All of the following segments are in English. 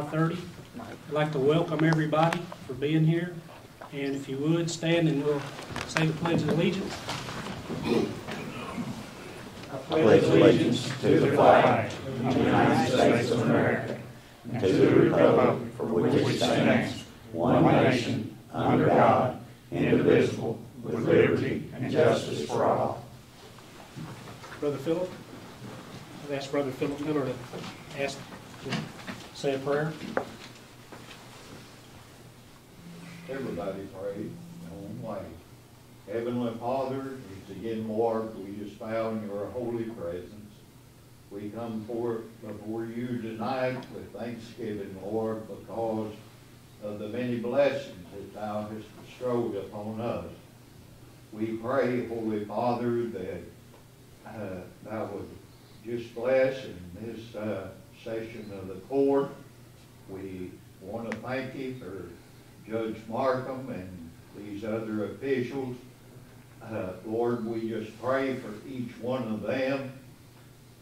5:30. I'd like to welcome everybody for being here, and if you would, stand and we'll say the pledge of allegiance. pledge allegiance to the flag of the United States of America and to the republic for which it stands, one nation, under God, indivisible, with liberty and justice for all. Brother Philip, I've asked Brother Philip Miller to ask say a prayer. Everybody pray. Heavenly Father, it's again, Lord, we just in your holy presence. We come forth before you tonight with thanksgiving, Lord, because of the many blessings that thou hast bestowed upon us. We pray, Holy Father, that uh, thou would just bless in this uh, session of the court. We want to thank you for Judge Marcum and these other officials. Uh, Lord, we just pray for each one of them.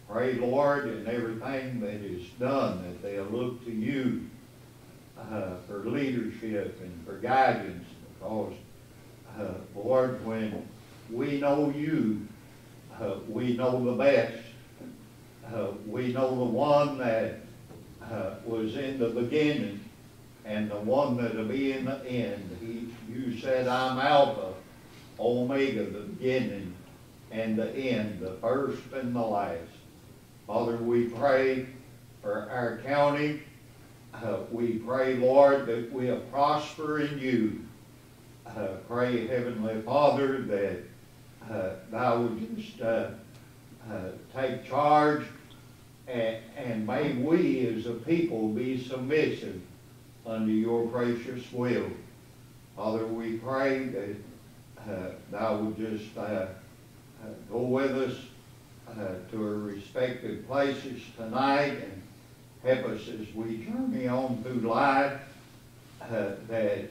Pray, Lord, in everything that is done, that they'll look to you uh, for leadership and for guidance, because, uh, Lord, when we know you, uh, we know the best. Uh, we know the one that uh, was in the beginning and the one that'll be in the end. He, you said, I'm Alpha, Omega, the beginning and the end, the first and the last. Father, we pray for our county. Uh, we pray, Lord, that we'll prosper in you. Uh, pray, Heavenly Father, that uh, Thou would just uh, uh, take charge and, may we as a people be submissive under your precious will. Father, we pray that uh, thou would just uh, uh, go with us uh, to our respective places tonight and help us as we journey on through life, uh, that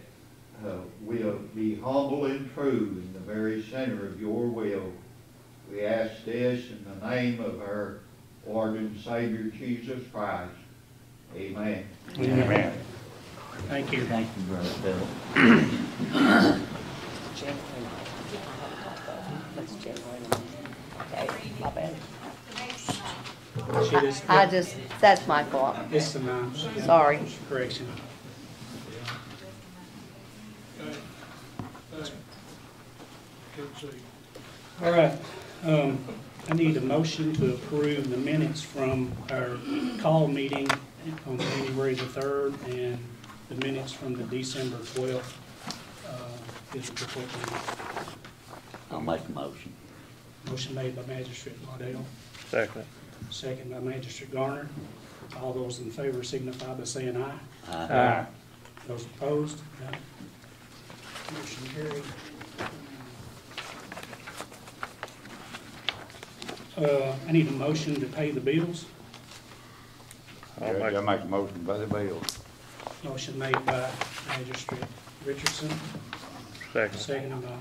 we'll be humble and true in the very center of your will. We ask this in the name of our Lord and Savior Jesus Christ. Amen. Amen. Thank you. Thank you, Brother Phil. Okay, my bad. I just, that's my fault. It's the ninth. Sorry. Correction. All right, um, I need a motion to approve the minutes from our call meeting on January the third and the minutes from the December twelfth, uh, district court meeting. I'll make a motion. Motion made by Magistrate Waddell, Second. second by Magistrate Garner. All those in favor signify by saying aye. Aye. Those opposed? None. Motion carried. Uh, I need a motion to pay the bills. I'll Judge, I make, make a motion by the bill. Motion made by Magistrate Richardson, second. seconded by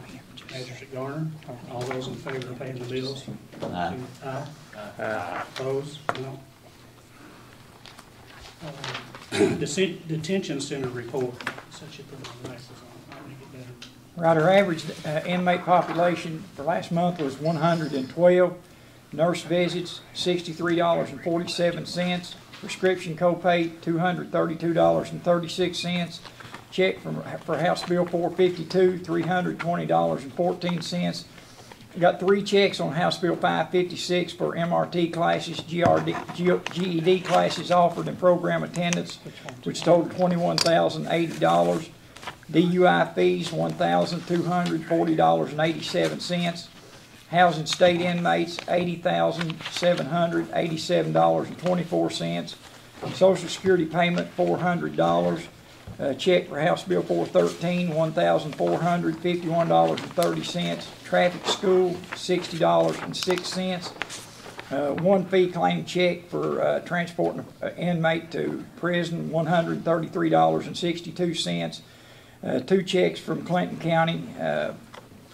Magistrate Garner. All those in favor of paying the bills? Aye. Aye. Aye. Opposed? No. Uh, dece- Detention center report. Since you put my glasses on, I need to get better. Right, our average uh, inmate population for last month was one hundred and twelve. Nurse visits, sixty-three dollars and forty-seven cents. Prescription copay, two hundred thirty-two dollars and thirty-six cents. Check from, for House Bill four fifty-two, three hundred twenty dollars and fourteen cents. Got three checks on House Bill five fifty-six for MRT classes, GRD, GED classes offered and program attendance, which totaled twenty-one thousand eighty dollars. DUI fees, one thousand two hundred forty dollars and eighty-seven cents. Housing state inmates, eighty thousand seven hundred eighty-seven dollars and twenty-four cents. Social security payment, four hundred dollars. Uh, check for House Bill four thirteen, one thousand four hundred fifty-one dollars and thirty cents. Traffic school, sixty dollars and six cents. Uh, one fee claim check for, uh, transporting an inmate to prison, one hundred thirty-three dollars and sixty-two cents. Uh, two checks from Clinton County, uh,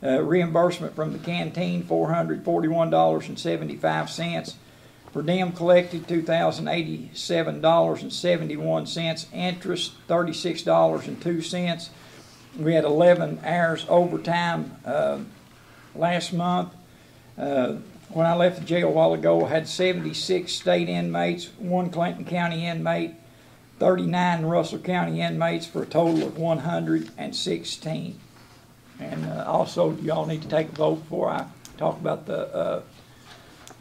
Uh, reimbursement from the canteen, four hundred forty-one dollars and seventy-five cents. Per diem collected, two thousand eighty-seven dollars and seventy-one cents. Interest, thirty-six dollars and two cents. We had eleven hours overtime, uh, last month. Uh, when I left the jail a while ago, I had seventy-six state inmates, one Clinton County inmate, thirty-nine Russell County inmates, for a total of one hundred and uh, also, y'all need to take a vote before I talk about the uh,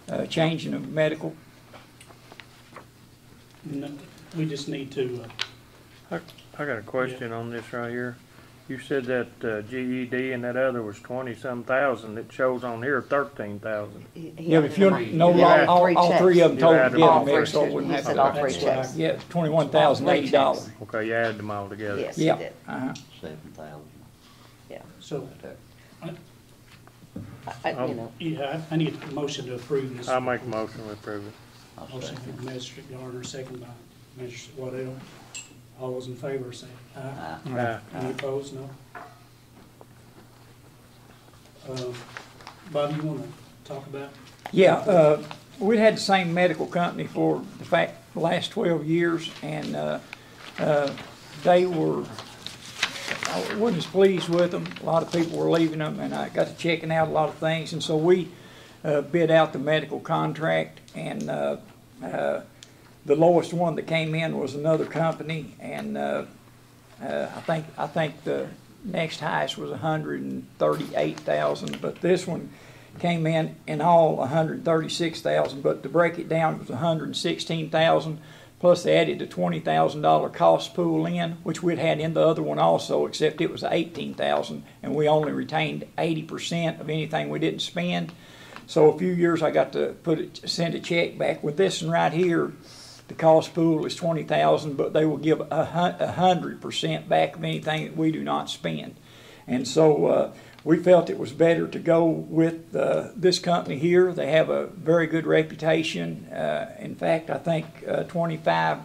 uh, changing of medical. No, We just need to, uh, I got a question on this right here. You said that uh, GED and that other was twenty-some thousand. It shows on here thirteen thousand. Yeah, but if you know, Yeah. all, all- all three of them total Yeah. together, All Mayor, three so it wouldn't He have to. all three That's what I- checks. Yeah, twenty-one thousand eighty dollars. Okay, you add them all together. Yes, he Yeah, did. uh-huh. Seven thousand. So, I- I- You know, yeah, I I need a motion to approve this. I'll make a motion to approve it. Motion from Magistrate Gardner, second by Magistrate Waddell. All those in favor say aye. Aye. Any opposed? No. Uh, Bob, you wanna talk about? Yeah, uh, we'd had the same medical company for the fact, the last twelve years, and, uh, uh, they were, I wasn't as pleased with them. A lot of people were leaving them, and I got to checking out a lot of things. And so we uh, bid out the medical contract, and uh, uh, the lowest one that came in was another company, and uh, uh, I think I think the next highest was 138,000, but this one came in in all 136,000. But to break it down, it was 116,000 plus they added the twenty thousand dollar cost pool in, which we'd had in the other one also, except it was eighteen thousand, and we only retained eighty percent of anything we didn't spend. So a few years I got to put it, send a check back. With this one right here, the cost pool is twenty thousand, but they will give a a hundred percent back of anything that we do not spend. And so, uh, we felt it was better to go with, uh, this company here. They have a very good reputation. Uh, in fact, I think, uh, twenty-five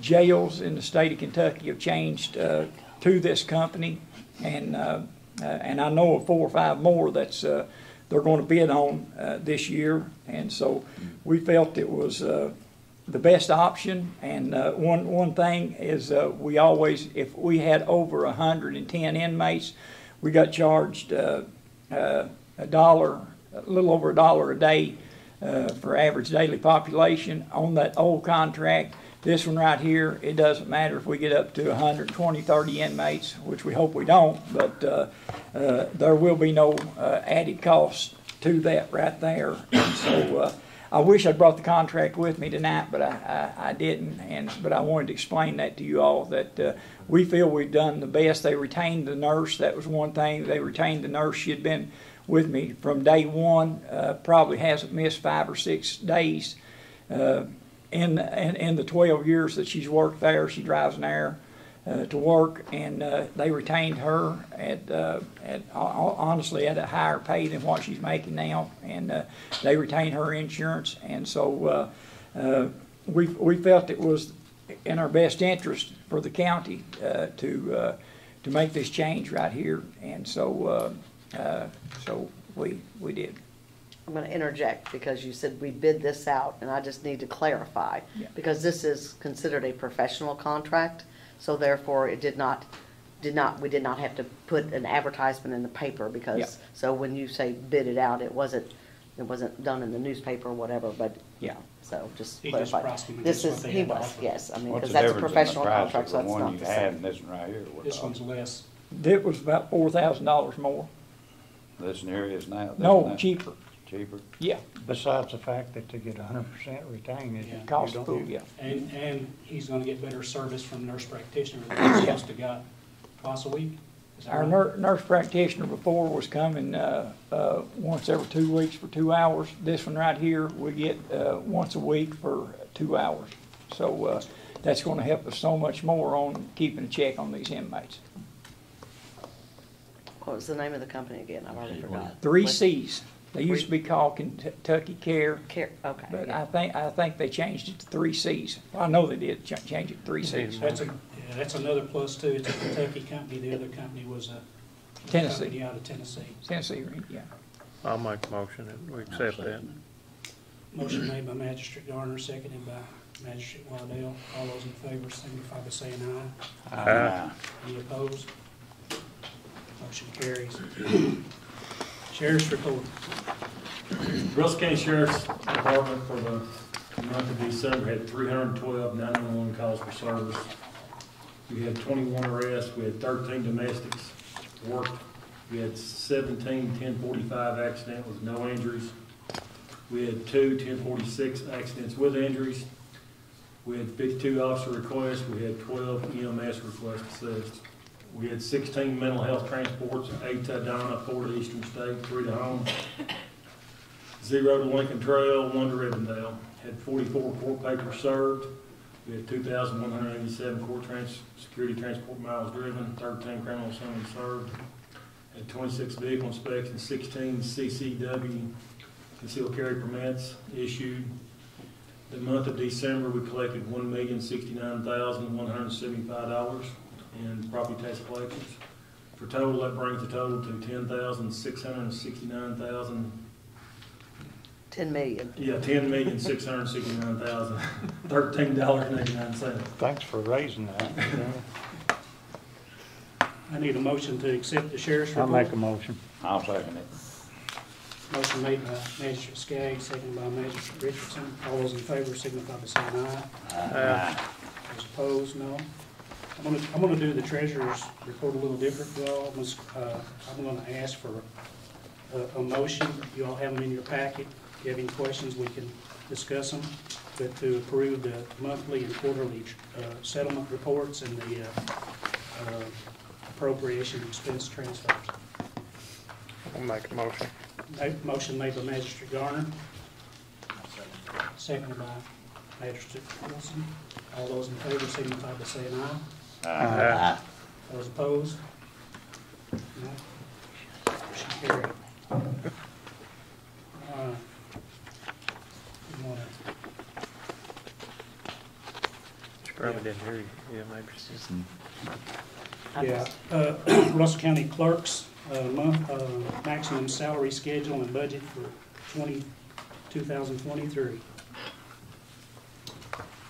jails in the state of Kentucky have changed, uh, to this company. And, uh, uh, and I know of four or five more that's, they're gonna bid on, this year. And so we felt it was, the best option. And one, one thing is, we always, if we had over hundred and ten inmates, we got charged, uh, uh, a dollar, a little over a dollar a day, uh, for average daily population on that old contract. This one right here, it doesn't matter if we get up to 120, 30 inmates, which we hope we don't, but, uh, uh, there will be no, uh, added cost to that right there. And so, I wish I'd brought the contract with me tonight, but I, I, I didn't, and, but I wanted to explain that to you all, that, uh, we feel we've done the best. They retained the nurse, that was one thing, they retained the nurse, she had been with me from day one, uh, probably hasn't missed five or six days. Uh, in, in, in the twelve years that she's worked there, she drives an hour, uh, to work, and, uh, they retained her at, uh, at, honestly, at a higher pay than what she's making now, and, uh, they retained her insurance, and so, uh, uh, we, we felt it was in our best interest for the county, uh, to, uh, to make this change right here, and so, uh, uh, so we, we did. I'm gonna interject because you said we bid this out and I just need to clarify. Yeah. Because this is considered a professional contract, so therefore it did not, did not, we did not have to put an advertisement in the paper Yeah. because, so when you say bid it out, it wasn't, it wasn't done in the newspaper or whatever, but, Yeah. so just He just clarify. priced them This against what is, they he had to was, offer. yes, I mean, What's because the that's a difference in the professional price contract, of so the that's one not you the had same. and this one right here? What This the- one's less. It was about four thousand dollars more. This one here is now? this No, one now? cheaper, Cheaper? yeah, Besides the fact that to get hundred percent retained is. Yeah. cost You don't- pool, yeah. And, and he's gonna get better service from nurse practitioner than he used to got twice a week. Is that Our right? nur- nurse practitioner before was coming, uh, uh, once every two weeks for two hours. This one right here, we get, uh, once a week for two hours. So, uh, that's gonna help us so much more on keeping a check on these inmates. What was the name of the company again? I've already forgot. Three What- Cs. They used to be called Kentucky Care, Care, okay. but yeah. I think, I think they changed it to Three Cs. Well, I know they did ch- change it to Three Cs. That's a, yeah, that's another plus too. It's a Kentucky company. The other company was a Tennessee, company out of Tennessee. Tennessee, yeah. I'll make a motion that we accept that. Motion made by Magistrate Garner, seconded by Magistrate Waddell. All those in favor signify by saying aye. Aye. Any opposed? Motion carries. Sheriff's report. Russell County Sheriff's Department for the month of December had 312 911 calls for service. We had twenty-one arrests, we had thirteen domestics worked, we had 17 1045 accident with no injuries. We had two 1046 accidents with injuries. We had fifty-two officer requests, we had twelve EMS requests assessed. We had sixteen mental health transports, eight to Donna, four to Eastern State, three to home zero to Lincoln Trail, one to Rivendell. Had forty-four court papers served. We had two thousand one hundred eighty-seven court trans, security transport miles driven, thirteen criminal summonses served. Had twenty-six vehicle inspections, sixteen CCW concealed carry permits issued. The month of December, we collected one million sixty-nine thousand one hundred seventy-five dollars in property tax collections. For total, that brings the total to ten thousand six hundred sixty-nine thousand Ten million. yeah, ten million, six hundred sixty-nine thousand, thirteen dollars and eighty-nine cents. Thanks for raising that. I need a motion to accept the sheriff's I'll report. make a motion. I'll second it. Motion made by Magistrate Skaggs, seconded by Magistrate Richardson. All those in favor signify by saying aye. Aye. Those opposed, no. I'm gonna, I'm gonna do the treasurer's report a little different, y'all. I'm uh, I'm gonna ask for a, a motion. You all have them in your packet. If you have any questions, we can discuss them. But to approve the monthly and quarterly uh, settlement reports and the uh, uh, appropriation expense transfers. I'll make a motion. Ma- Motion made by Magistrate Garner. Seconded by Magistrate Wilson. All those in favor signify by saying aye. Aye. Those opposed? No. Motion carried. Uh, you wanna- Scrubby didn't hear you. Yeah, maybe it's just. Yeah, uh, Russell County Clerks, uh, month, uh, maximum salary schedule and budget for twenty, two thousand twenty-three.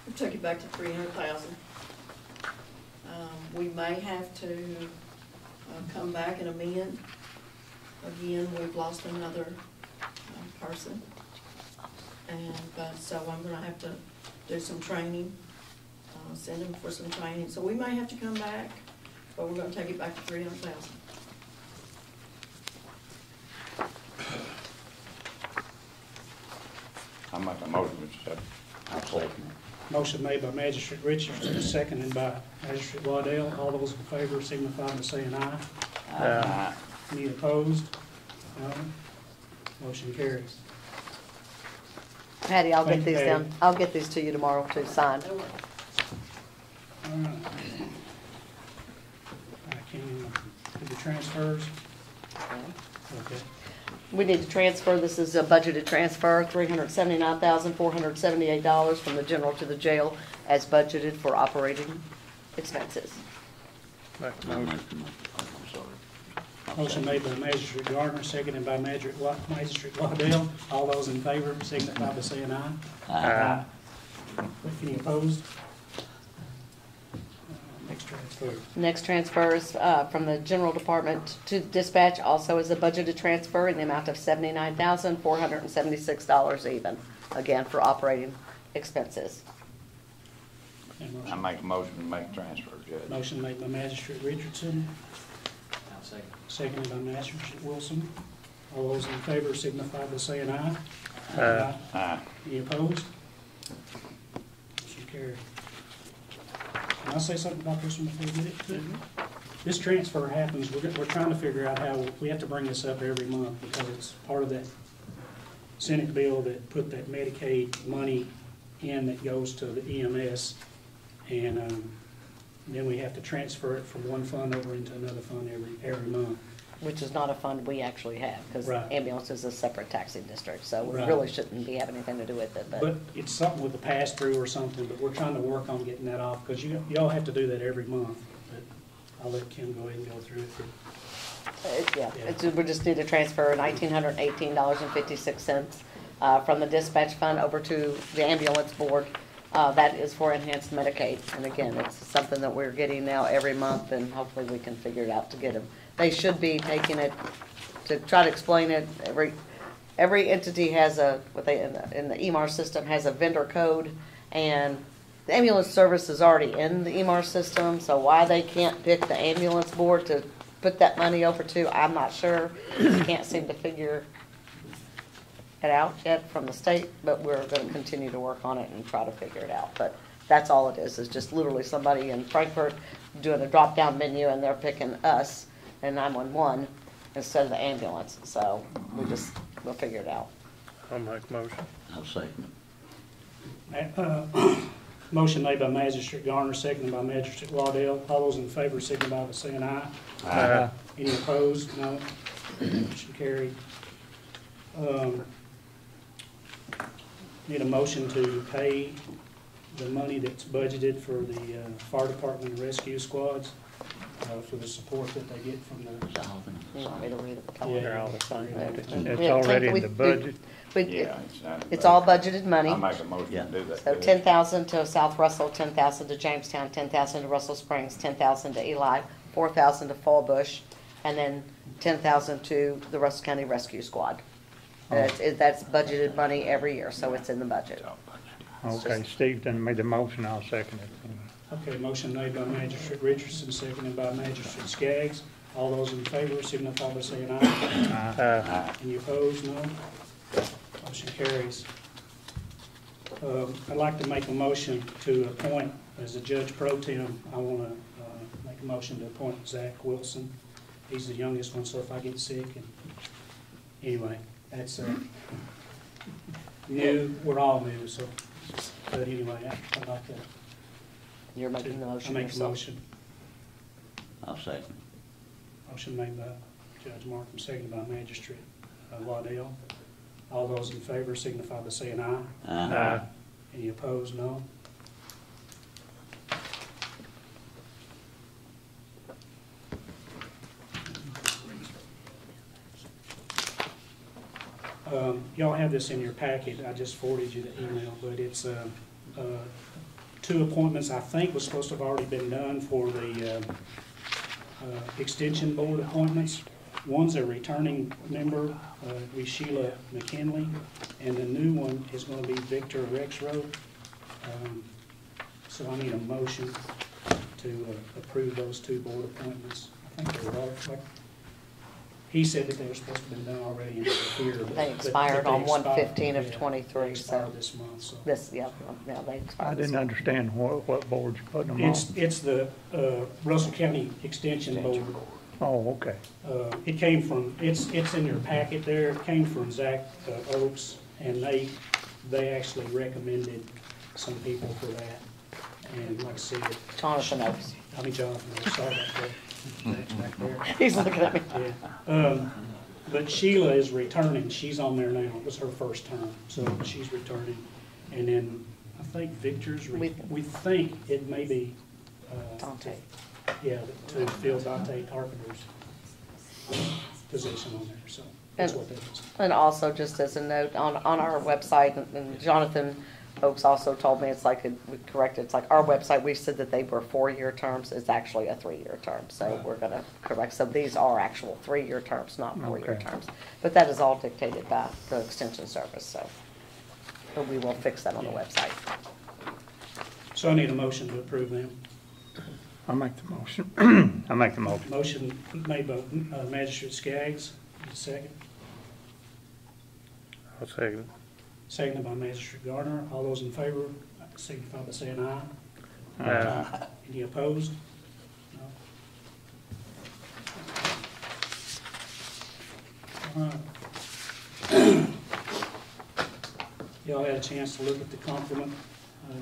We took it back to three hundred thousand. We may have to, uh, come back and amend. Again, we've lost another, uh, person. And, but, so I'm gonna have to do some training, uh, send them for some training. So we may have to come back, but we're gonna take it back to three hundred thousand. I'll make a motion to accept. I'll second it. Motion made by Magistrate Richardson, seconded by Magistrate Waddell. All those in favor signify by saying aye. Aye. Any opposed? No. Motion carries. Patty, I'll get Thank you, these Patty. down, I'll get these to you tomorrow to sign. All right. I can't even, uh, do the transfers? Okay. We need to transfer, this is a budgeted transfer, three hundred seventy-nine thousand, four hundred seventy-eight dollars from the general to the jail as budgeted for operating expenses. Make motion. the motion. I'm sorry. I'll Motion made by Magistrate Gardner, seconded by Magistrate Wa- Magistrate Waddell. All those in favor signify by saying aye. Aye. Any opposed? Next transfer. Is uh, from the general department to dispatch, also is a budgeted transfer in the amount of seventy-nine thousand, four hundred and seventy-six dollars even, again, for operating expenses. And I motion- make a motion to make transfer, Judge. Motion made by Magistrate Richardson, I'll second. seconded by Magistrate Wilson. All those in favor signify by saying aye. Aye. Aye. Any opposed? Motion carried. Can I say something about this one before we get it? This transfer happens, we're, we're trying to figure out how, we have to bring this up every month because it's part of that Senate bill that put that Medicaid money in that goes to the EMS. And, um, then we have to transfer it from one fund over into another fund every, every month. Which is not a fund we actually have, because Right. ambulance is a separate taxing district, so we Right. really shouldn't be having anything to do with it, but. But it's something with the pass-through or something, but we're trying to work on getting that off, because you, y'all have to do that every month. But I'll let Kim go ahead and go through it. It- Yeah, Yeah. it's, we just need to transfer nineteen hundred eighteen dollars and fifty-six cents, uh, from the dispatch fund over to the ambulance board. Uh, that is for enhanced Medicaid, and again, it's something that we're getting now every month, and hopefully we can figure it out to get them. They should be taking it, to try to explain it, every, every entity has a, what they, in the, in the E EMAR system, has a vendor code, and the ambulance service is already in the EMR system, so why they can't pick the ambulance board to put that money over to, I'm not sure. Can't seem to figure it out yet from the state, but we're gonna continue to work on it and try to figure it out. But that's all it is, is just literally somebody in Frankfort doing a drop-down menu and they're picking us and nine-one-one instead of the ambulance. So we just, we'll figure it out. I'll make motion. I'll second Uh, Motion made by Magistrate Garner, seconded by Magistrate Waddell. All those in favor signify by saying aye. Aye. Any opposed? No. Motion carried. Um, Need a motion to pay the money that's budgeted for the uh, fire department rescue squads uh, for the support that they get from the, it. Solving. You want me to read it? Yeah. All the same. It's Yeah, already in we- the we- budget. We- Yeah, it's not. It's all budgeted money. I make a motion Yeah. to do that. So ten thousand to South Russell, ten thousand to Jamestown, ten thousand to Russell Springs, ten thousand to Eli, four thousand to Faubush, and then ten thousand to the Russell County Rescue Squad. That's, it- that's budgeted money every year, so it's in the budget. Okay, Steve done made the motion, I'll second it. okay, motion made by Magistrate Richardson, seconded by Magistrate Skaggs. All those in favor signify by saying aye. Uh, Any opposed? No. Motion carries. Um, I'd like to make a motion to appoint, as a judge pro tem, I want to make a motion to appoint Zach Wilson. He's the youngest one, so if I get sick, and, anyway, that's, uh, new, we're all new, so, but anyway, I- I'd like to. You're making the I motion make the yourself. motion. I'll second. Motion made by Judge Marcum, seconded by Magistrate uh, Waddell. All those in favor signify by saying aye. Aye. Any opposed, no? Um, Y'all have this in your packet, I just forwarded you the email, but it's uh, uh, two appointments I think was supposed to have already been done for the uh, uh, Extension Board appointments. One's a returning member, uh, Sheila McKinley, and the new one is gonna be Victor Rexroad. Um, So I need a motion to uh, approve those two board appointments. I think they're all, like, he said that they were supposed to have been done already and they're here. but- They but- expired but they on 1/15 of expired, yeah, 23, They expired so- this month, so. This, yeah, yeah, they expired. I this didn't month. understand what, what board you're putting them on. It's, it's the uh, Russell County Extension Board. Oh, okay. Uh, It came from, it's, it's in your packet there, it came from Zach uh, Oaks, and they, they actually recommended some people for that. And like I said, Jonathan Oaks. I mean, Jonathan, I'm sorry about that. Zach's back there. He's looking at me. Yeah. Um, But Sheila is returning, she's on there now, it was her first term, so she's returning. And then I think Victor's, re- We- we think it may be. uh, Dante. Yeah, to fill Dante Carpenter's position on there, so that's And- what that is. And also, just as a note, on, on our website, and- and Jonathan Oaks also told me, it's like, we corrected, it's like, our website, we said that they were four-year terms, it's actually a three-year term, so we're gonna correct, so these are actual three-year terms, not four-year Okay. terms. But that is all dictated by the extension service, so, but we will fix that on the website. So I need a motion to approve them. I'll make the motion. I'll make the motion. Motion made by uh, Magistrate Skaggs, Need a second. I'll second it. Seconded by Magistrate Gardner. All those in favor signify by saying aye. Uh, Any opposed? No. All right. Y'all had a chance to look at the complement uh,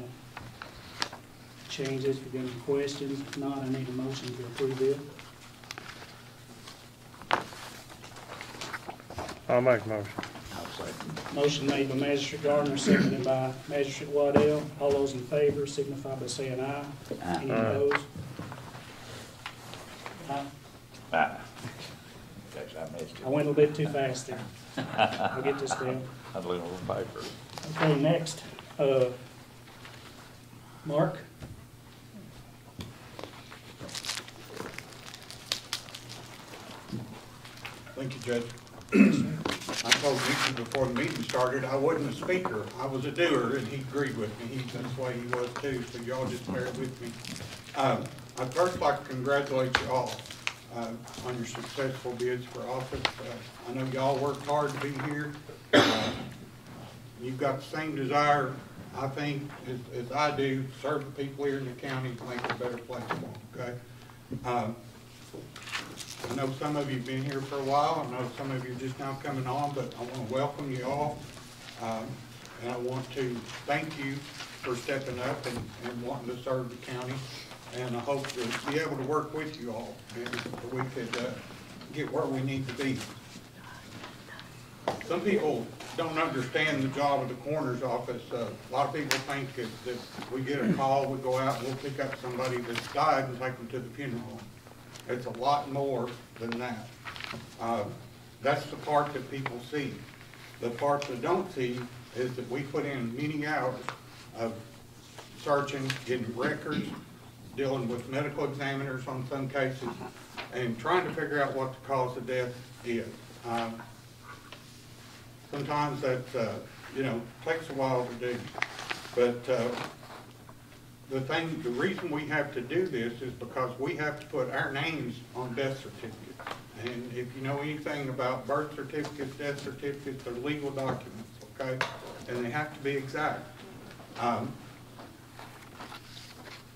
changes, if you have any questions, if not, I need a motion to approve it. I'll make a motion. I'll second. Motion made by Magistrate Gardner, seconded by Magistrate Waddell. All those in favor signify by saying aye. Any Aye. opposed? Aye. Ah. Guess I missed I went a little bit too fast there. I'll get this down. I was looking over the paper. Okay, next, uh, Mark? Thank you, Judge. I told Nikki before the meeting started, I wasn't a speaker, I was a doer, and he agreed with me, he, that's way he was too, so y'all just bear with me. Um, I'd first like to congratulate you all, uh, on your successful bids for office. Uh, I know y'all worked hard to be here. Uh, You've got the same desire, I think, as, as I do, serve the people here in the county to make it a better place okay? Um, I know some of you have been here for a while, I know some of you are just now coming on, but I want to welcome you all. Um, And I want to thank you for stepping up and, and wanting to serve the county. And I hope to be able to work with you all, and we could, uh, get where we need to be. Some people don't understand the job of the coroner's office. Uh, A lot of people think that, that we get a call, we go out and we'll pick up somebody that's died and take them to the funeral home. It's a lot more than that. Uh, That's the part that people see. The part they don't see is that we put in many hours of searching, getting records, dealing with medical examiners on some cases, and trying to figure out what the cause of death is. Um, Sometimes that, uh, you know, takes a while to do. But uh, the thing, the reason we have to do this is because we have to put our names on death certificates. And if you know anything about birth certificates, death certificates, they're legal documents, okay? And they have to be exact. Um,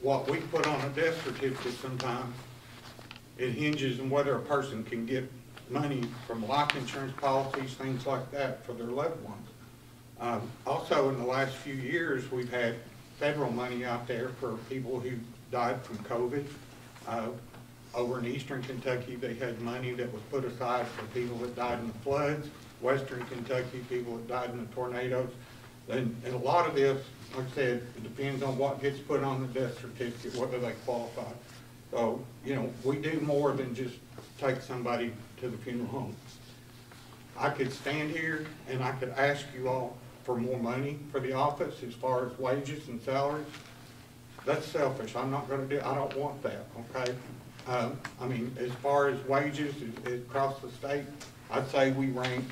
What we put on a death certificate sometimes, it hinges on whether a person can get money from life insurance policies, things like that for their loved ones. Um, Also, in the last few years, we've had federal money out there for people who died from COVID. Uh, Over in eastern Kentucky, they had money that was put aside for people that died in the floods. Western Kentucky, people that died in the tornadoes. And, and a lot of this, like I said, it depends on what gets put on the death certificate, whether they qualify. So, you know, we do more than just take somebody to the funeral home. I could stand here and I could ask you all for more money for the office as far as wages and salaries. That's selfish. I'm not gonna do, I don't want that, okay? Um, I mean, as far as wages across the state, I'd say we rank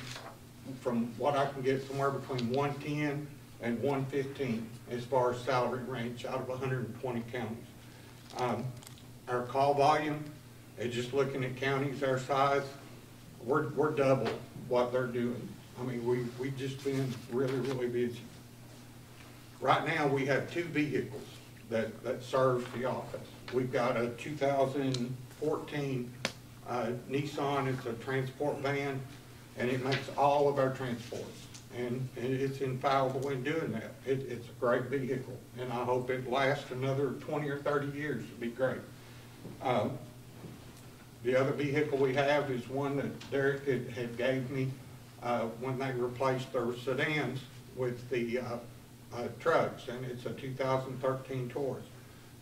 from what I can get somewhere between one ten and one fifteen as far as salary range out of hundred and twenty counties. Um, Our call volume, just looking at counties our size, we're, we're double what they're doing. I mean, we, we've just been really, really busy. Right now, we have two vehicles that, that serves the office. We've got a two thousand fourteen uh, Nissan, it's a transport van, and it makes all of our transports. And, and it's infallible in doing that. It, it's a great vehicle, and I hope it lasts another twenty or thirty years, it'd be great. Um, The other vehicle we have is one that Derek had, had gave me, when they replaced their sedans with the, uh, uh, trucks, and it's a two thousand thirteen Taurus.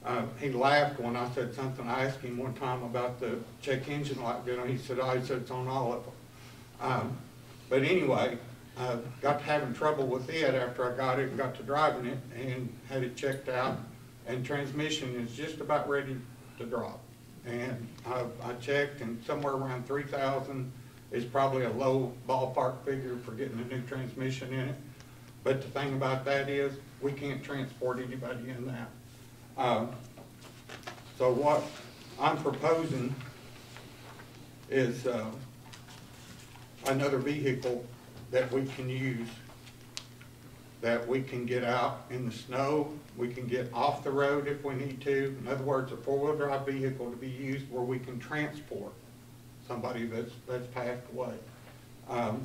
Uh, he laughed when I said something, I asked him one time about the check engine light, you know, he said, I said, it's on all of them. Um, but anyway, uh, got to having trouble with it after I got it and got to driving it and had it checked out, and transmission is just about ready to drop. And I, I checked, and somewhere around three thousand is probably a low ballpark figure for getting a new transmission in it. But the thing about that is, we can't transport anybody in that. Um, So what I'm proposing is, uh, another vehicle that we can use, that we can get out in the snow, we can get off the road if we need to. In other words, a four-wheel drive vehicle to be used where we can transport somebody that's, that's passed away. Um,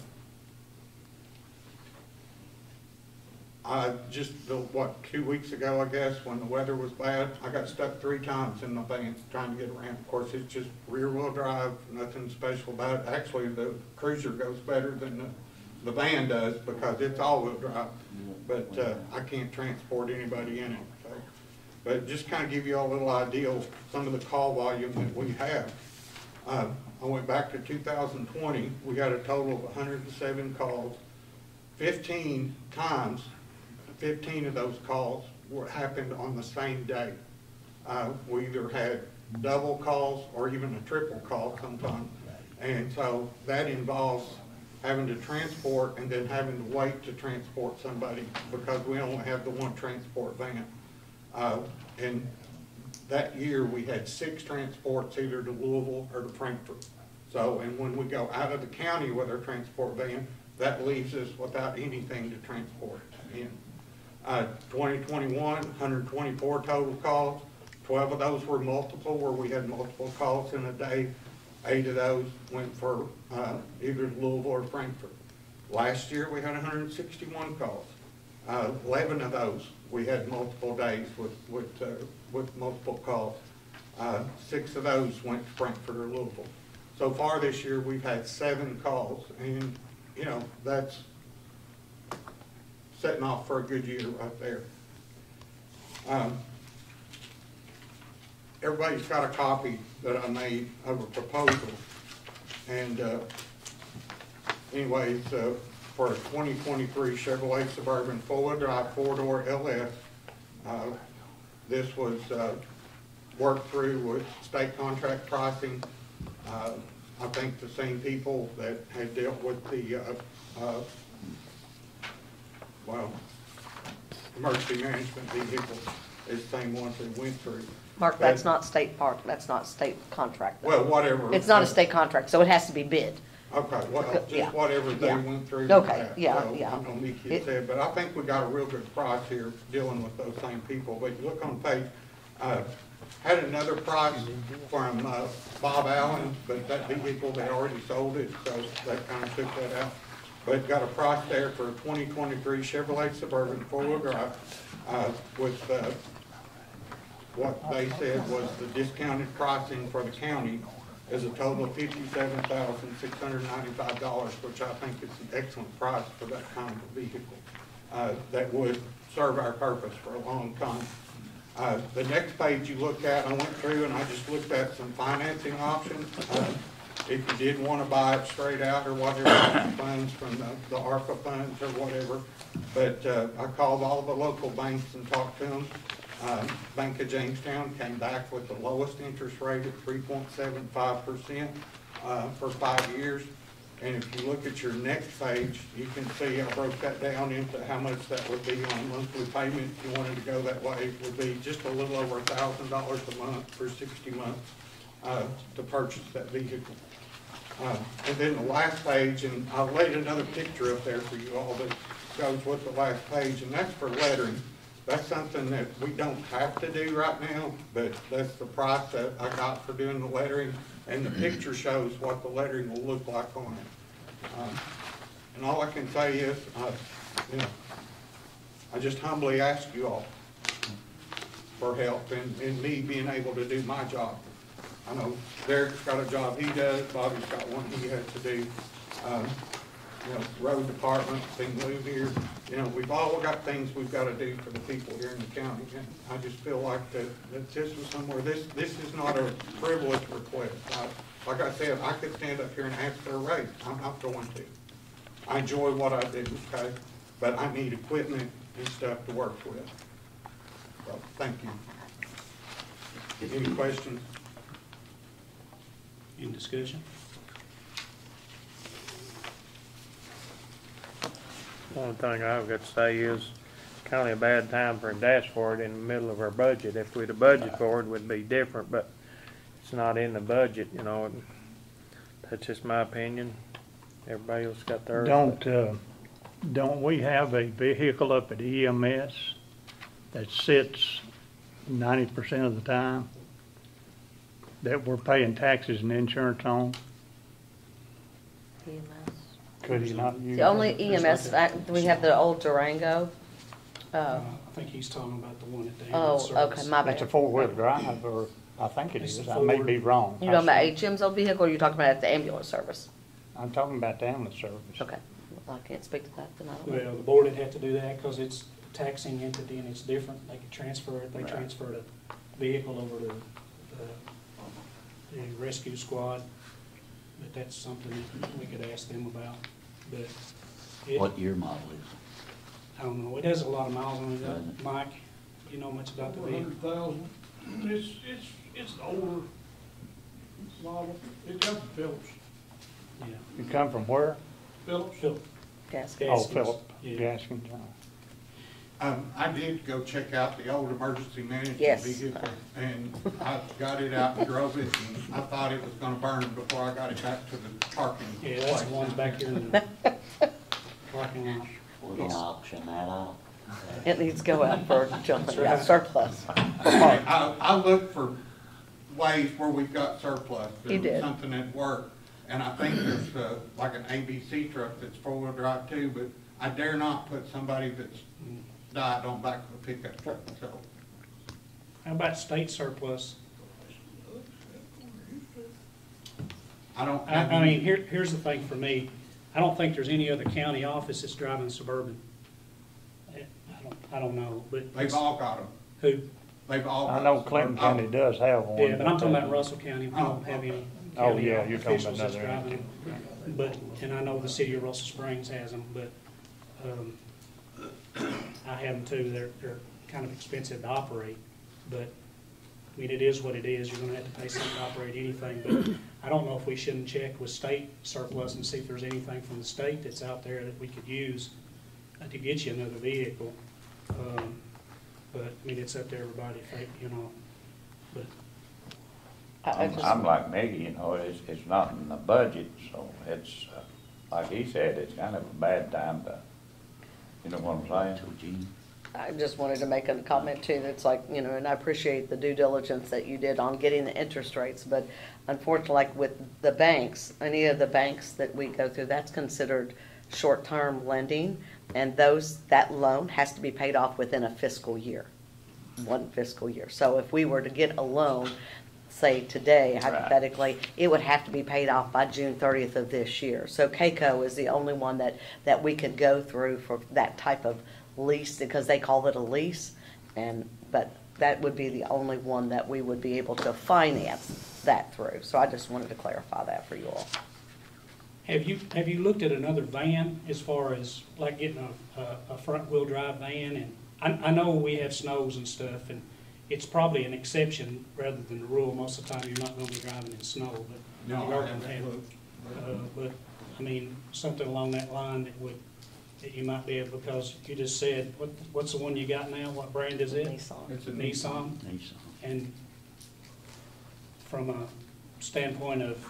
Uh, just what, two weeks ago, I guess, when the weather was bad, I got stuck three times in the van trying to get around. Of course, it's just rear-wheel drive, nothing special about it. Actually, the cruiser goes better than the, the van does because it's all-wheel drive. But, uh, I can't transport anybody in it, so. But just kind of give you all a little idea of some of the call volume that we have. Uh, I went back to two thousand twenty, we had a total of hundred and seven calls. Fifteen times, fifteen of those calls were, happened on the same day. Uh, we either had double calls or even a triple call sometimes. And so that involves having to transport and then having to wait to transport somebody because we only have the one transport van. Uh, and that year, we had six transports either to Louisville or to Frankfort. So, and when we go out of the county with our transport van, that leaves us without anything to transport in. Uh, 2021, 124 total calls. 12 of those were multiple, where we had multiple calls in a day. Eight of those went for uh, either Louisville or Frankfort. Last year, we had 161 calls. Uh, Eleven of those, we had multiple days with, with, uh, with multiple calls. Uh, Six of those went to Frankfort or Louisville. So far this year, we've had seven calls, and, you know, that's setting off for a good year right there. Um, Everybody's got a copy that I made of a proposal, and, uh, anyways, uh, for a 2023 Chevrolet Suburban four-wheel drive, four-door LS. Uh, This was uh, worked through with state contract pricing. Uh, I think the same people that had dealt with the, uh, uh, well, emergency management vehicles is the same ones that went through. Mark, that's not state park, that's not state contract. though. Well, whatever. It's not a state contract, so it has to be bid. Okay, well, Yeah. just whatever they Yeah. went through. Okay, that. yeah, So, yeah. I don't need It- to say, but I think we got a real good price here dealing with those same people. But you look on page, uh, had another price from, uh, Bob Allen, but that vehicle, they already sold it, so that kind of took that out. But got a price there for a twenty twenty-three Chevrolet Suburban four-wheel drive, uh, with, uh, what they said was the discounted pricing for the county is a total of fifty-seven thousand, six hundred ninety-five dollars, which I think is an excellent price for that kind of a vehicle, uh, that would serve our purpose for a long time. Uh, the next page you look at, I went through and I just looked at some financing options. Uh, If you did wanna buy it straight out or whatever, funds from the, the ARPA funds or whatever. But, uh, I called all the local banks and talked to them. Uh, Bank of Jamestown came back with the lowest interest rate at three point seven five percent, uh, for five years. And if you look at your next page, you can see I broke that down into how much that would be on monthly payment. If you wanted to go that way, it would be just a little over thousand dollars a month for sixty months, uh, to purchase that vehicle. Uh, And then the last page, and I laid another picture up there for you all that goes with the last page, and that's for lettering. That's something that we don't have to do right now, but that's the price that I got for doing the lettering, and the picture shows what the lettering will look like on it. Um, And all I can say is, uh, you know, I just humbly ask you all for help in, in me being able to do my job. I know Derek's got a job he does, Bobby's got one he has to do. Um, You know, road department, thing move here, you know, we've all got things we've gotta do for the people here in the county. And I just feel like that, that this was somewhere, this, this is not a frivolous request. I- Like I said, I could stand up here and ask for a raise, I'm not going to. I enjoy what I do, okay, but I need equipment and stuff to work with. So, thank you. Any questions? In discussion? One thing I've got to say is, kinda a bad time for him to ask for it in the middle of our budget. If we'd have budgeted for it, it would be different, but it's not in the budget, you know, and that's just my opinion. Everybody else got theirs. Don't, uh, don't we have a vehicle up at EMS that sits ninety percent of the time? That we're paying taxes and insurance on? EMS. Could he not use? The only it? EMS, act- we have the old Durango, Uh, Oh, I think he's talking about the one at the oh, ambulance service. okay, my It's a bad. four-wheel drive, or I think it It's is. a I may Ford. be wrong. You talking about HM's old vehicle, or you talking about at the ambulance service? I'm talking about the ambulance service. Okay, well, I can't speak to that, then I don't know. Well, the board would have to do that because it's a taxing entity and it's different. They could transfer it, they Right. transfer the vehicle over to the, the rescue squad. But that's something we could ask them about. But it, What year model is I don't know, it has a lot of miles on Does it. it? Mike, you know much about the Four vehicle? hundred thousand, it's, it's, it's an older model, it comes from Phillips, Yeah. You come from where? Phillips. Phil, Gas. Oh, Gaskins. Philip Yeah. Gaskins. Um, I did go check out the old emergency management Yes. vehicle, and I got it out and drove it, and I thought it was gonna burn before I got it back to the parking place. yeah, that's the one back here in the parking lot. We're gonna auction that off. It needs to go out for, junk- yeah, right. surplus. I, I looked for ways where we've got surplus. You and did. Something that worked, and I think there's, uh, like an ABC truck that's four-wheel drive too, but I dare not put somebody that's died on back of a pickup truck, so. How about state surplus? I don't I, have. I mean, here, here's the thing for me, I don't think there's any other county office that's driving Suburban. I don't, I don't know, but. They've all got them, Who? they've all got I know them. Clinton County does have one. Yeah, but I'm talking about Russell County, we don't have any Oh, county yeah, you're talking officials about that's another driving them. But, and I know the city of Russell Springs has them, but, um, I have them too, they're, they're kind of expensive to operate, but, I mean, it is what it is, you're gonna have to pay something to operate anything, but I don't know if we shouldn't check with state surplus and see if there's anything from the state that's out there that we could use uh, to get you another vehicle. Um, But, I mean, it's up to everybody, if they, you know, but I, I I'm, just, I'm like Mickey, you know, it's, it's not in the budget, so it's, uh, like he said, it's kind of a bad time to, you June. I just wanted to make a comment too, that's like, you know, and I appreciate the due diligence that you did on getting the interest rates, but unfortunately, like with the banks, any of the banks that we go through, that's considered short-term lending, and those, that loan has to be paid off within a fiscal year, one fiscal year. So if we were to get a loan, say today hypothetically, it would have to be paid off by June thirtieth of this year. So KCO is the only one that, that we could go through for that type of lease, because they call it a lease. And, but that would be the only one that we would be able to finance that through. So I just wanted to clarify that for you all. Have you, have you looked at another van as far as like getting a, a, a front-wheel drive van? And I, I know we have snows and stuff, and it's probably an exception rather than the rule. Most of the time, you're not gonna be driving in snow, but. No, you I are haven't gonna have- looked. Uh, but, I mean, something along that line that would, that you might be able, because you just said, what, what's the one you got now? What brand is it? Nissan. It's a Nissan? Nissan. And from a standpoint of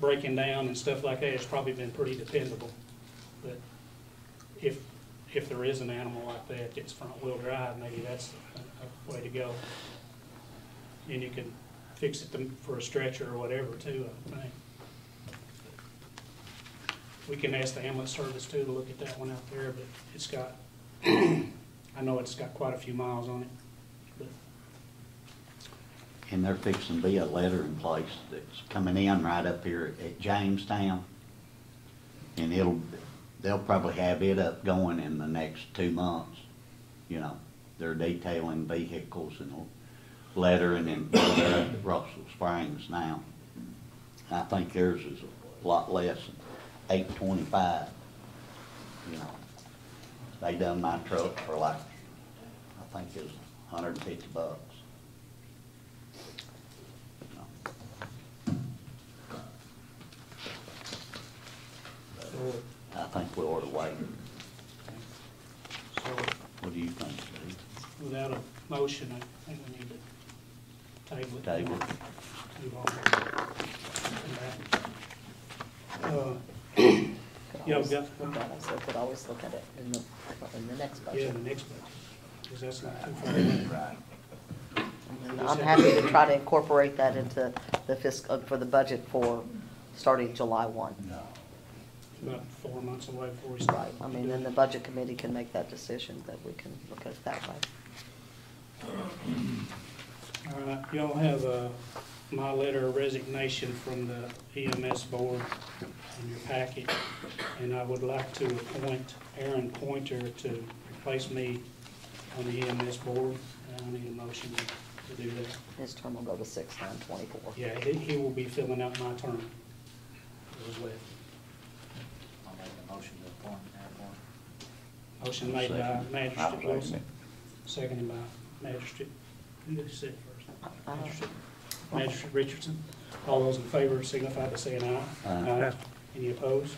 breaking down and stuff like that, it's probably been pretty dependable. But if, if there is an animal like that that's front-wheel drive, maybe that's a, a way to go. And you can fix it for a stretcher or whatever too, I think. We can ask the ambulance service too to look at that one out there, but it's got, I know it's got quite a few miles on it, but And they're fixing to be a letter in place that's coming in right up here at Jamestown. And it'll, they'll probably have it up going in the next two months. You know, they're detailing vehicles and lettering and they're up at Russell Springs now. I think theirs is a lot less than eight twenty-five, you know. They done my truck for like, I think it was hundred and fifty bucks. I think we ought to wait. So What do you think, Steve? Without a motion, I think we need to table it. Table it. Move on. Come back. Uh, You know, Could always got- look at it, could always look at it in the, in the next Yeah, budget. the next budget, because that's not too far away. And I'm happy to try to incorporate that into the fiscal, for the budget for starting July one. about four months away before we start. Right, I mean, then the budget committee can make that decision, that we can look at it that way. All right, y'all have, uh, my letter of resignation from the EMS board in your packet, and I would like to appoint Aaron Pointer to replace me on the EMS board, and I need a motion to do that. His term will go to six nine twenty-four. Yeah, he, he will be filling out my term as well. I'll make a motion to appoint Aaron Motion made by I'll Magistrate Wilson, seconded by Magistrate, who did you say first? Uh, Magistrate Magistrate Richardson. All those in favor signify by saying aye. Aye. Any opposed?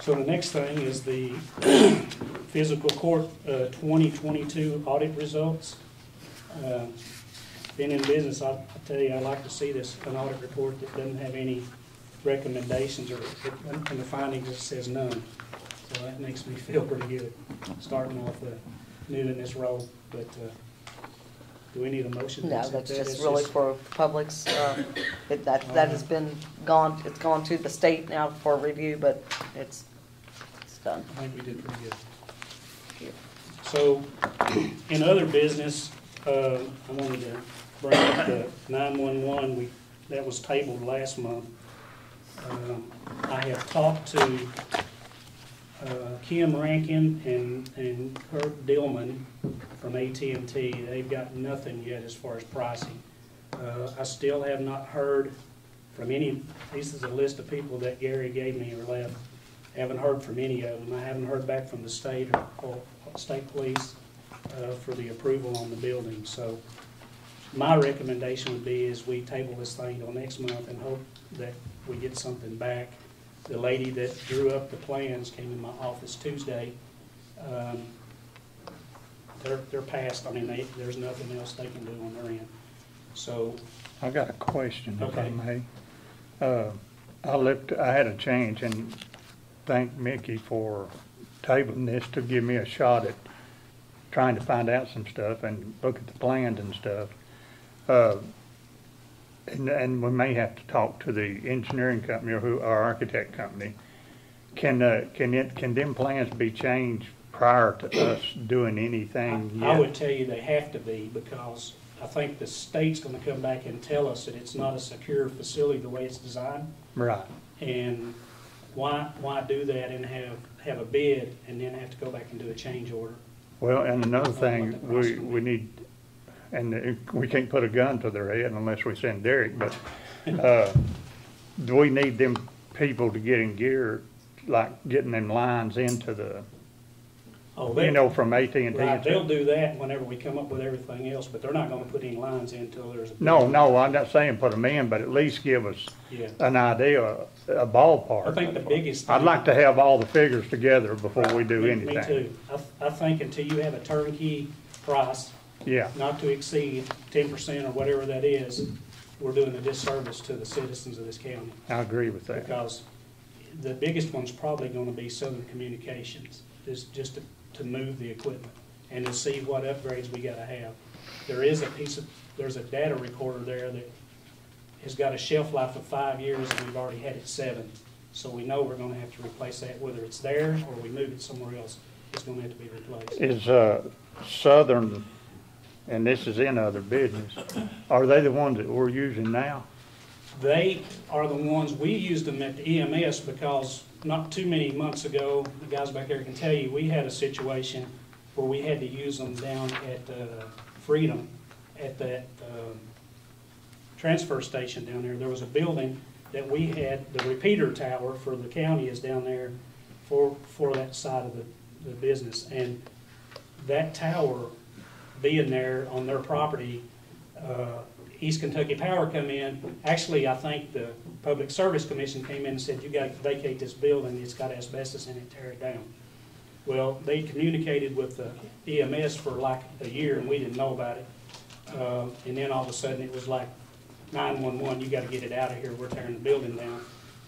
So the next thing is the fiscal court uh, 2022 audit results. Uh, Been in business, I I tell you, I like to see this, an audit report that doesn't have any recommendations or, and the findings, it says none. So that makes me feel pretty good, starting off uh, new in this role. But uh, do we need a motion? to No, accept that's that? just It's really for public's, uh, it- that, that has been gone, it's gone to the state now for review, but it's, it's done. I think we did pretty good. So, in other business, uh, I wanted to bring up the nine-one-one, we, that was tabled last month. Um, I have talked to, uh, Kim Rankin and, and Kurt Dillman from AT&T. They've got nothing yet as far as pricing. Uh, I still have not heard from any, this is a list of people that Gary gave me or left. Haven't heard from any of them. I haven't heard back from the state or, or state police, uh, for the approval on the building. So my recommendation would be is we table this thing till next month and hope that we get something back. The lady that drew up the plans came in my office Tuesday. Um, They're, they're passed. I mean, they, there's nothing else they can do on their end. So, I got a question, if I Okay. may. Uh, I looked, I had a change and thank Mickey for tabling this to give me a shot at trying to find out some stuff and look at the plans and stuff. Uh, and, and we may have to talk to the engineering company or who, our architect company. Can, uh, can it, can them plans be changed prior to us doing anything I I would yet? tell you they have to be because I think the state's gonna come back and tell us that it's not a secure facility the way it's designed. Right, And why, why do that and have, have a bid and then have to go back and do a change order? well, and another thing, we, we need, and we can't put a gun to their head unless we send Derek, but, uh, do we need them people to get in gear, like getting them lines into the, Oh, you they, know, from AT&T? and right, they'll do that whenever we come up with everything else, but they're not gonna put any lines in until there's a. No, no, I'm not saying put them in, but at least give us Yeah. an idea, a ballpark. I think the biggest thing. I'd like to have all the figures together before we do Me- anything. Me too. I, I think until you have a turnkey price, Yeah, not to exceed ten percent or whatever that is, we're doing a disservice to the citizens of this county. I agree with that. Because the biggest one's probably gonna be Southern Communications, is just to, to move the equipment and to see what upgrades we gotta have. There is a piece of, there's a data recorder there that has got a shelf life of five years and we've already had it seven. So we know we're gonna have to replace that, whether it's there or we move it somewhere else, it's gonna have to be replaced. Is, uh, Southern, and this is in other business, are they the ones that we're using now? They are the ones, we used them at the EMS because not too many months ago, the guys back there can tell you, we had a situation where we had to use them down at uh, Freedom, at that um, transfer station down there. There was a building that we had, the repeater tower for the county is down there for, for that side of the, the business. And that tower being there on their property, uh, East Kentucky Power come in. Actually, I think the Public Service Commission came in and said, you gotta vacate this building, it's got asbestos in it, tear it down. Well, they communicated with the EMS for like a year and we didn't know about it. Uh, and then all of a sudden it was like nine-one-one, you gotta get it out of here, we're tearing the building down.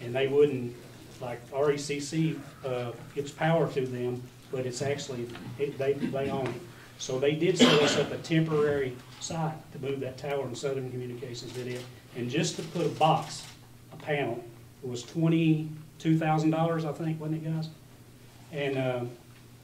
And they wouldn't, like RECC, uh, gives power to them, but it's actually, it, they, they own it. So they did set us up a temporary site to move that tower and Southern Communications did it. And just to put a box, a panel it was twenty-two thousand dollars, I think, wasn't it, guys? And, uh,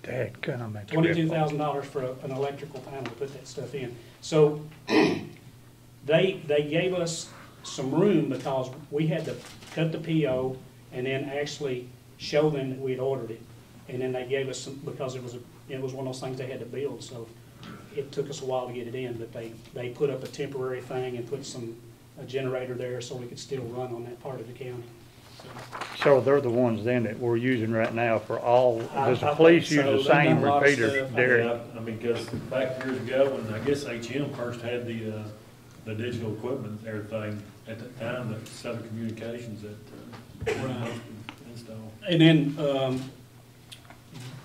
Dad, come at twenty-two thousand dollars for a- an electrical panel to put that stuff in. So they, they gave us some room because we had to cut the PO and then actually show them that we had ordered it. And then they gave us some, because it was, a it was one of those things they had to build, so it took us a while to get it in, but they, they put up a temporary thing and put some, a generator there so we could still run on that part of the county. So they're the ones then that we're using right now for all, I- does I the think police so. use the They've done same a lot of repeater, stuff. Derek? Yeah, I mean, because back years ago, when I guess HM first had the, uh, the digital equipment, and everything, at that time, that Southern Communications that, uh, Right. installed. And then, um,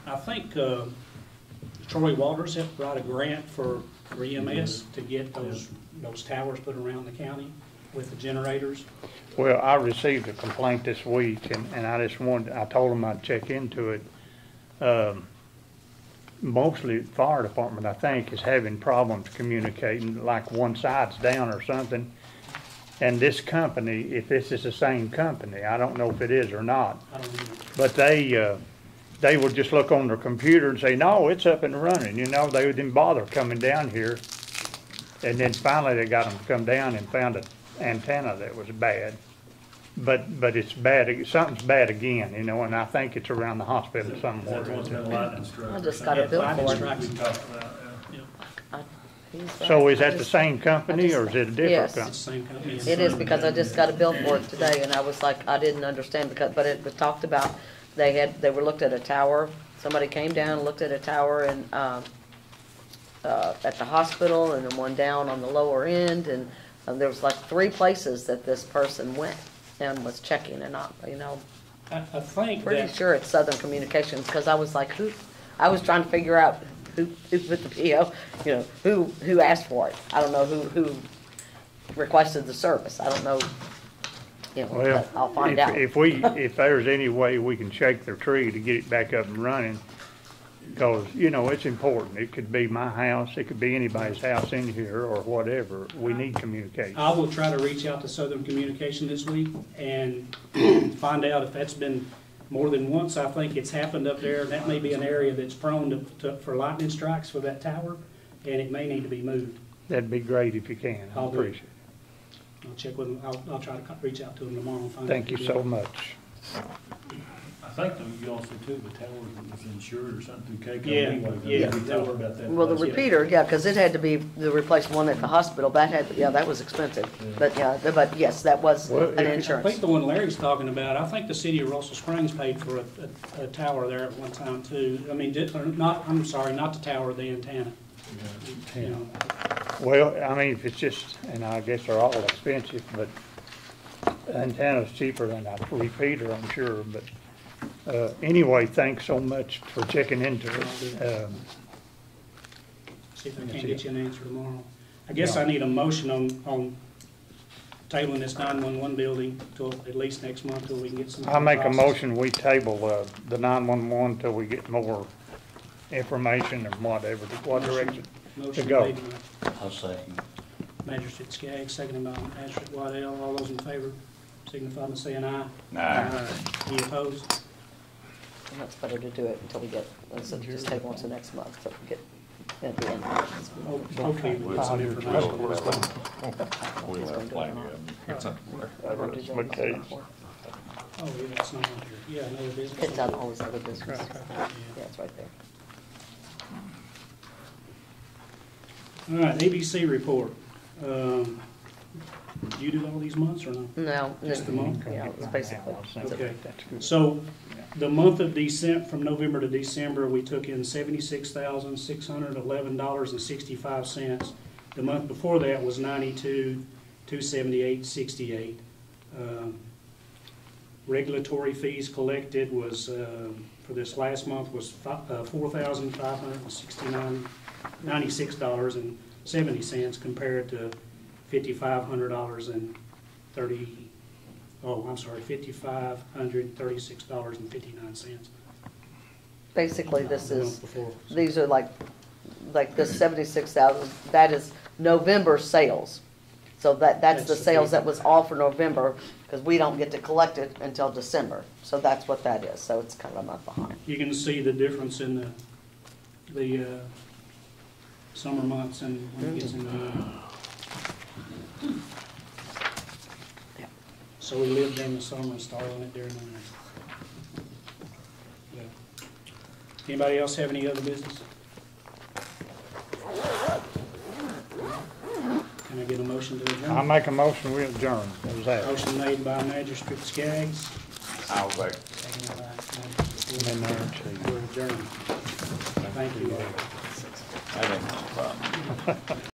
I think, uh, Troy Walters helped write a grant for, for EMS to get those, those towers put around the county with the generators. Well, I received a complaint this week, and, and I just wanted, I told them I'd check into it. Um, Mostly fire department, I think, is having problems communicating, like one side's down or something. And this company, if this is the same company, I don't know if it is or not, I don't know. but they, uh, they would just look on their computer and say, no, it's up and running, you know, they didn't bother coming down here. And then finally they got them to come down and found an antenna that was bad. But, but it's bad, something's bad again, you know, and I think it's around the hospital Is that the one somewhere. that's been lightning strike? I just something? got a bill Lightning for it. strike. We talked about, yeah. So is I that the same company or is it a different Yes. company? It's the same company. It is, because I just got a bill for it today, and I was like, I didn't understand, because, but it was talked about, they had, they were looked at a tower, somebody came down, and looked at a tower and, um, uh, at the hospital, and then one down on the lower end, and, uh, there was like three places that this person went and was checking, and I, you know, I, I think pretty that, sure it's Southern Communications, because I was like, who, I was trying to figure out who, who put the PO, you know, who, who asked for it. I don't know who, who requested the service, I don't know, you know, Well, I'll find if- out. If we, if there's any way we can shake their tree to get it back up and running, because, you know, it's important. It could be my house, it could be anybody's house in here or whatever. We need communication. I will try to reach out to Southern Communication this week and find out if that's been more than once. I think it's happened up there. That may be an area that's prone to, to, for lightning strikes for that tower, and it may need to be moved. That'd be great if you can. I I'll do it. appreciate it. I'll check with them, I'll, I'll try to co- reach out to them tomorrow and find out. Thank you who so did much. I think though, you also too, the tower was insured or something through KCO Yeah, anyway. yeah. We talked about that. Well, the last- repeater, yeah, because it had to be, the replaced one at the hospital, that had, yeah, that was expensive. But, yeah, but yes, that was Well, an if- I insurance. think the one Larry's talking about, I think the city of Russell Springs paid for a, a, a tower there at one time too. I mean, did, or not, I'm sorry, not the tower, the antenna. You know, Well, I mean, if it's just, and I guess they're all expensive, but antenna's cheaper than a repeater, I'm sure, but, uh, anyway, thanks so much for checking into it. Um, See if I can get you an answer tomorrow. I guess I need a motion on, on tabling this nine-one-one building till at least next month till we can get some. I make a motion, we table, uh, the nine-one-one till we get more information and whatever, what direction Motion go. made by I'll second. Magistrate Skaggs, seconded by Magistrate Waddell. All those in favor signify by saying aye. Aye. Any opposed? And That's better to do it until we get, let's just take one to next month, till we get, at the end. Oh, Hopefully, we'll get some information. We'll have plenty of them. We're gonna do McKay's. Oh, yeah, that's not on here. Yeah, another business. It's on all these other businesses. Yeah, it's right there. All right, ABC report. Um, did you do all these months or no? No. Just the month? Yeah, it's basically. Okay. So, the month of December, from November to December, we took in seventy-six thousand, six hundred eleven dollars and sixty-five cents. The month before that was ninety-two, two seventy-eight, sixty-eight. Um, Regulatory fees collected was, um, for this last month was fi- uh, four thousand, five hundred and sixty-nine, ninety-six dollars and seventy cents compared to fifty-five hundred dollars and thirty, oh, I'm sorry, fifty-five hundred thirty-six dollars and fifty-nine cents. Basically, this is, these are like, like this seventy-six thousand, that is November sales. So that, that's the That's the sales that was all for November, because we don't get to collect it until December. So that's what that is, so it's kind of a month behind. You can see the difference in the, the, uh, summer months and when it gets into winter. Yeah. So we lived during the summer, and installing it during the winter. Yeah. Anybody else have any other business? Can I get a motion to adjourn? I adjourn? make a motion, we adjourn. How's that? Motion made by Magistrate Skaggs, I'll vote. seconded by Magistrate And Wood. We're adjourned. Thank you all. That ain't no problem.